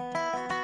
Música